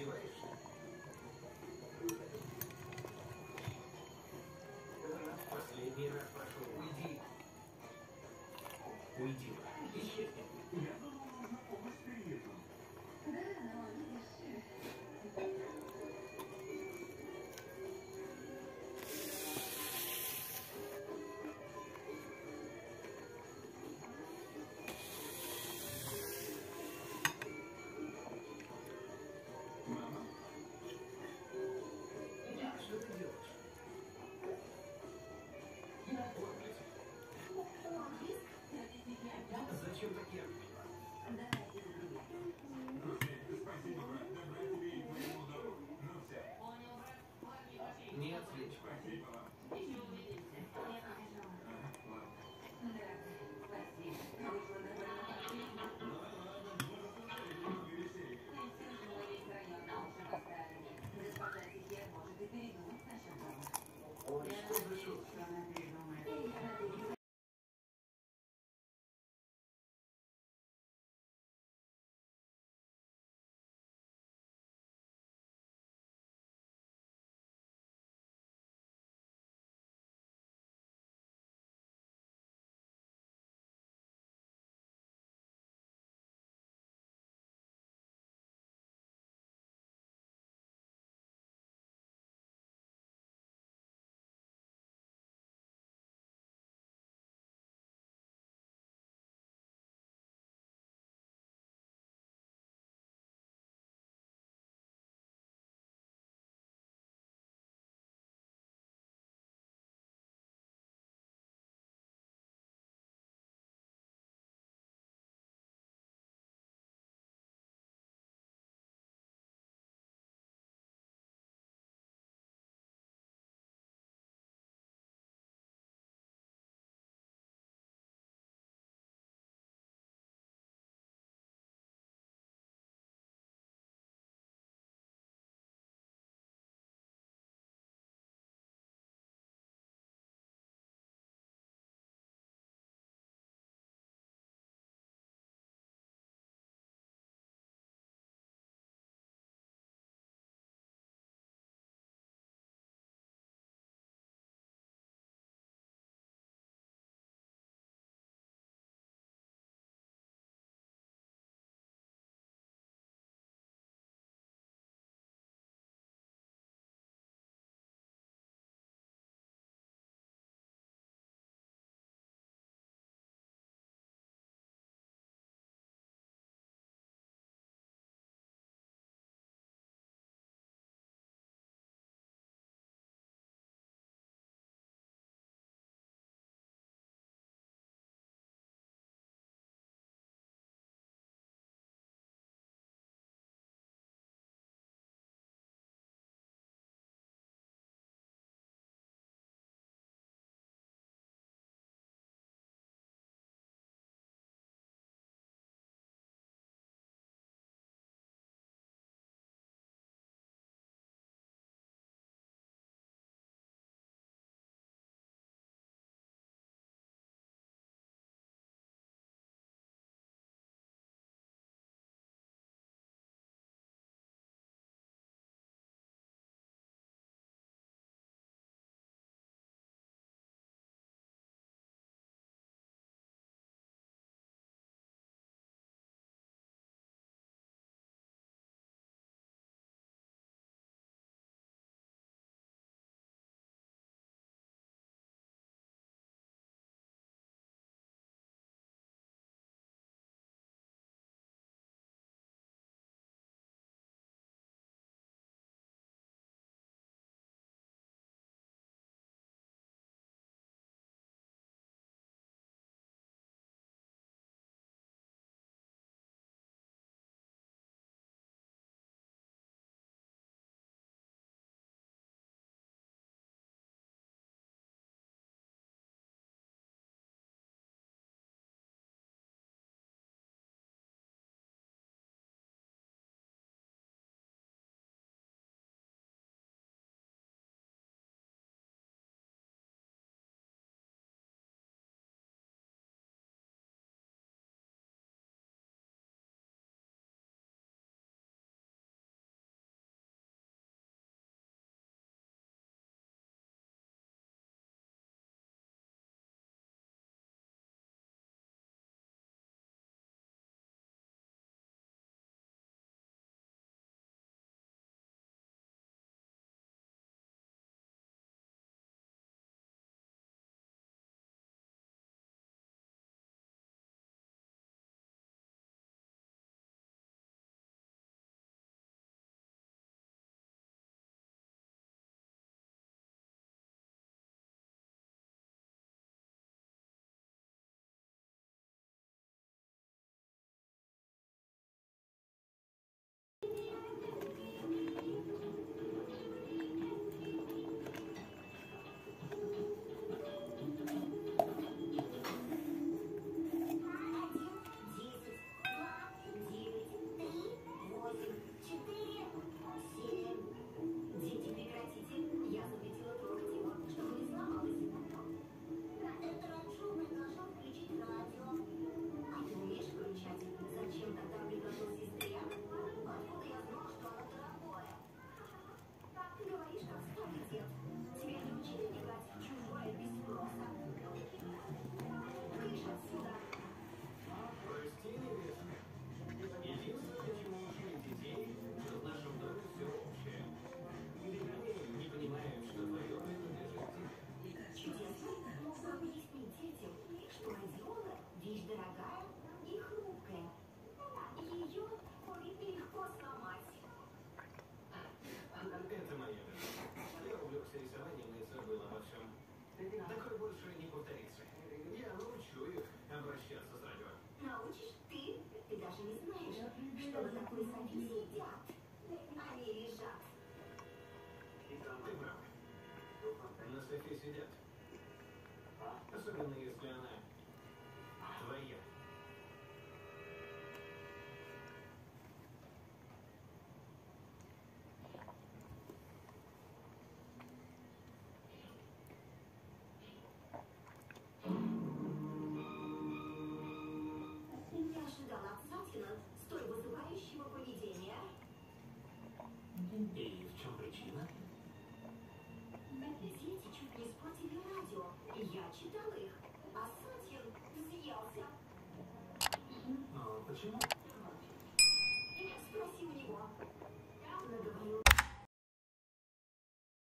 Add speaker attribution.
Speaker 1: population. А? Особенно если она твоя.
Speaker 2: Я читал их, а Сатир взъелся.
Speaker 1: А, почему?